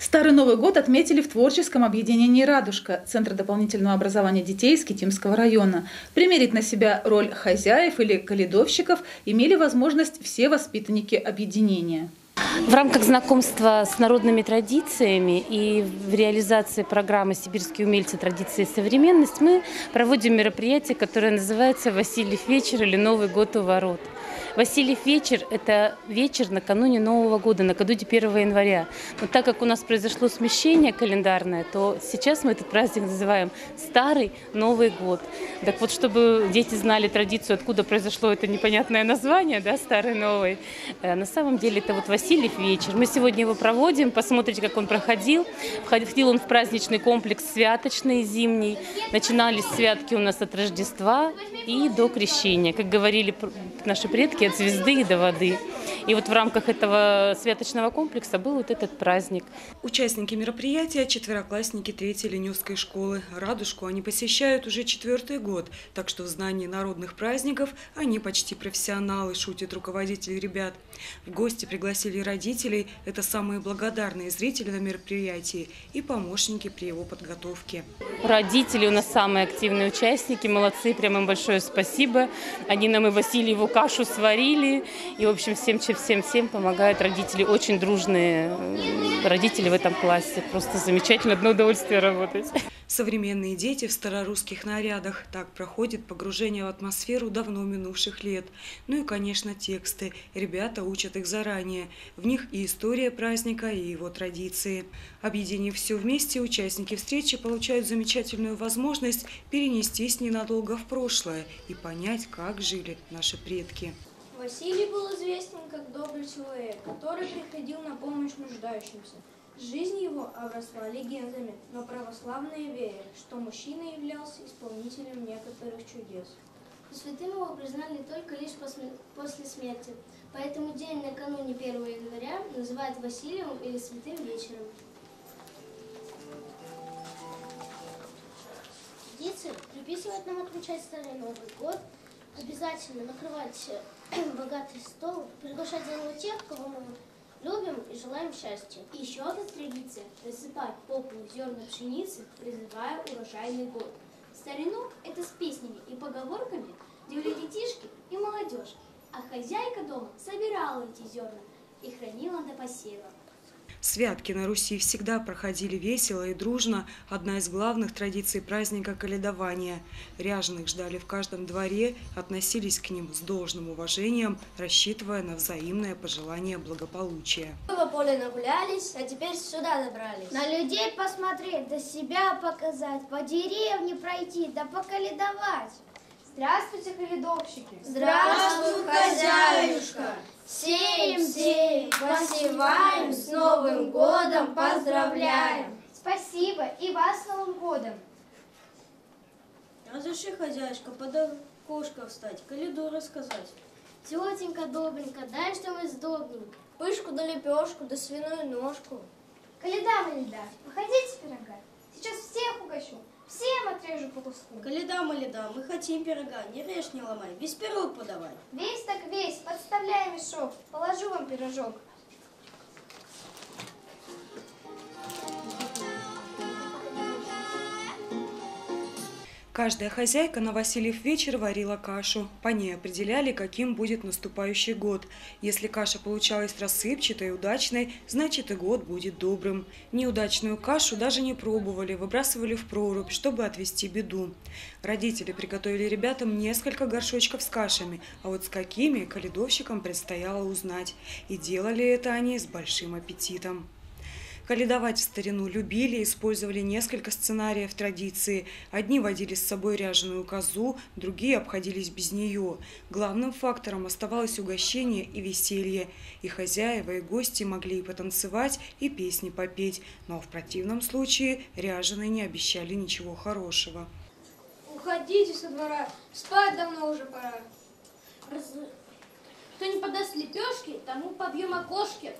Старый Новый год отметили в творческом объединении «Радужка» Центра дополнительного образования детей из Китимского района. Примерить на себя роль хозяев или каледовщиков имели возможность все воспитанники объединения. В рамках знакомства с народными традициями и в реализации программы «Сибирские умельцы. Традиции и современность» мы проводим мероприятие, которое называется «Васильев вечер» или «Новый год у ворот». Васильев вечер – это вечер накануне Нового года, накануне 1 января. Но так как у нас произошло смещение календарное, то сейчас мы этот праздник называем Старый Новый год. Так вот, чтобы дети знали традицию, откуда произошло это непонятное название, да, Старый Новый, э, на самом деле это вот Васильев вечер. Мы сегодня его проводим, посмотрите, как он проходил. Входил он в праздничный комплекс святочный, зимний. Начинались святки у нас от Рождества и до Крещения. Как говорили наши предки, от звезды до воды. И вот в рамках этого святочного комплекса был вот этот праздник. Участники мероприятия – четвероклассники третьей Леневской школы. «Радужку» они посещают уже четвертый год, так что в знании народных праздников они почти профессионалы, шутит руководитель ребят. В гости пригласили родителей – это самые благодарные зрители на мероприятии и помощники при его подготовке. Родители у нас самые активные участники, молодцы, прямо им большое спасибо. Они нам и Васильеву кашу сварили, и, в общем, всем всем-всем помогают родители. Очень дружные родители в этом классе. Просто замечательно, одно удовольствие работать. Современные дети в старорусских нарядах. Так проходит погружение в атмосферу давно минувших лет. Ну и, конечно, тексты. Ребята учат их заранее. В них и история праздника, и его традиции. Объединив все вместе, участники встречи получают замечательную возможность перенестись ненадолго в прошлое и понять, как жили наши предки. Василий был известен как добрый человек, который приходил на помощь нуждающимся. Жизнь его обросла легендами, но православные верят, что мужчина являлся исполнителем некоторых чудес. Святым его признали только лишь после смерти, поэтому день накануне 1 января называют Василием или Святым вечером. Традиции приписывают нам отмечать Старый Новый год, обязательно накрывать богатый стол, приглашать за него тех, кого мы любим и желаем счастья. И еще одна традиция – рассыпать попу зерна пшеницы, призывая урожайный год. Старину – это с песнями и поговорками делали детишки и молодежь, а хозяйка дома собирала эти зерна и хранила до посева. Святки на Руси всегда проходили весело и дружно. Одна из главных традиций праздника – каледования. Ряженых ждали в каждом дворе, относились к ним с должным уважением, рассчитывая на взаимное пожелание благополучия. Мы по полю нагулялись, а теперь сюда добрались. На людей посмотреть, да себя показать, по деревне пройти, да покаледовать. Здравствуйте, каледовщики! Здравствуй, хозяюшка! Сеем, сеем, посеваем, с Новым годом поздравляем! Спасибо, и вас с Новым годом! Разреши, хозяюшка, под окошко встать, каледу рассказать. Тетенька добренька, дай что-нибудь сдобненько. Пышку да лепешку, да свиную ножку. Каледа, Маледа, выходите пирога, сейчас всех угощу. Всем отрежу по куску. Каледа, маледа, мы хотим пирога, не режь, не ломай, без пирог подавай. Весь так весь, подставляй мешок, положу вам пирожок. Каждая хозяйка на Васильев вечер варила кашу. По ней определяли, каким будет наступающий год. Если каша получалась рассыпчатой и удачной, значит и год будет добрым. Неудачную кашу даже не пробовали, выбрасывали в прорубь, чтобы отвести беду. Родители приготовили ребятам несколько горшочков с кашами, а вот с какими каледовщикам предстояло узнать. И делали это они с большим аппетитом. Каледовать в старину любили, использовали несколько сценариев традиции. Одни водили с собой ряженую козу, другие обходились без нее. Главным фактором оставалось угощение и веселье. И хозяева, и гости могли и потанцевать, и песни попеть. Но в противном случае ряженые не обещали ничего хорошего. Уходите со двора, спать давно уже пора. Кто не подаст лепешки, тому побьем окошки.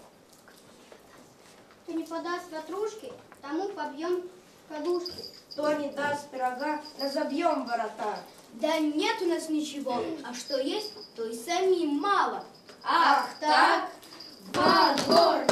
Кто не подаст ватрушки, тому побьем подушки. Кто не даст пирога, разобьем ворота. Да нет у нас ничего, а что есть, то и самим мало. Ах так, во двор,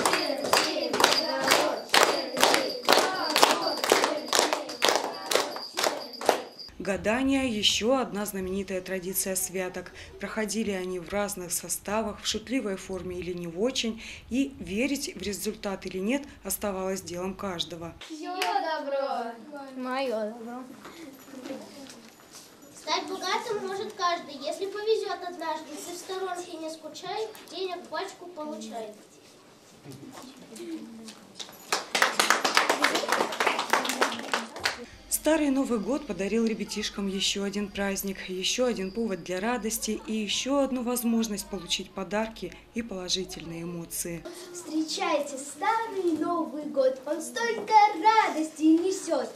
Гадание – еще одна знаменитая традиция святок. Проходили они в разных составах, в шутливой форме или не в очень, и верить в результат или нет оставалось делом каждого. Чье добро? Мое добро. Стать богатым может каждый, если повезет однажды. Если в сторонке не скучай, денег пачку получай. Старый Новый год подарил ребятишкам еще один праздник, еще один повод для радости и еще одну возможность получить подарки и положительные эмоции. Встречайте Старый Новый год, он столько радости несет.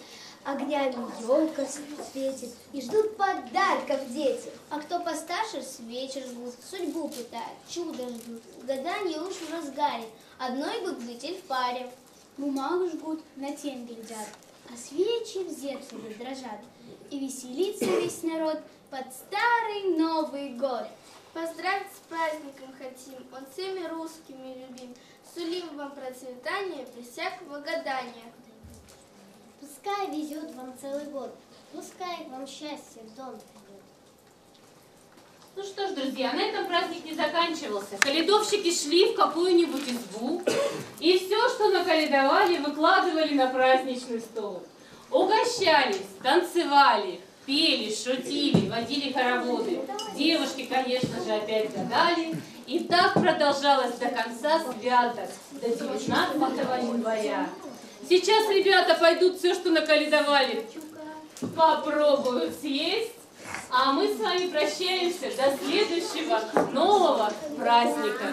Огнями елка светит и ждут подарков дети. А кто постарше, свечи жгут, судьбу пытают, чудо ждут. Гадание уж в разгаре, одной бы глядеть в паре. Бумагу жгут, на тень глядят, а свечи в зеркале дрожат. И веселится весь народ под Старый Новый год. Поздравить с праздником хотим, он всеми русскими любим. Сулим вам процветание без всякого гадания. Пускай везет вам целый год, пускай вам счастье в дом придет. Ну что ж, друзья, на этом праздник не заканчивался. Каледовщики шли в какую-нибудь избу, наколедовали, выкладывали на праздничный стол. Угощались, танцевали, пели, шутили, водили хороводы. Девушки, конечно же, опять гадали. И так продолжалось до конца святок, до 19 января. Сейчас ребята пойдут все, что наколедовали, попробуют съесть. А мы с вами прощаемся до следующего нового праздника.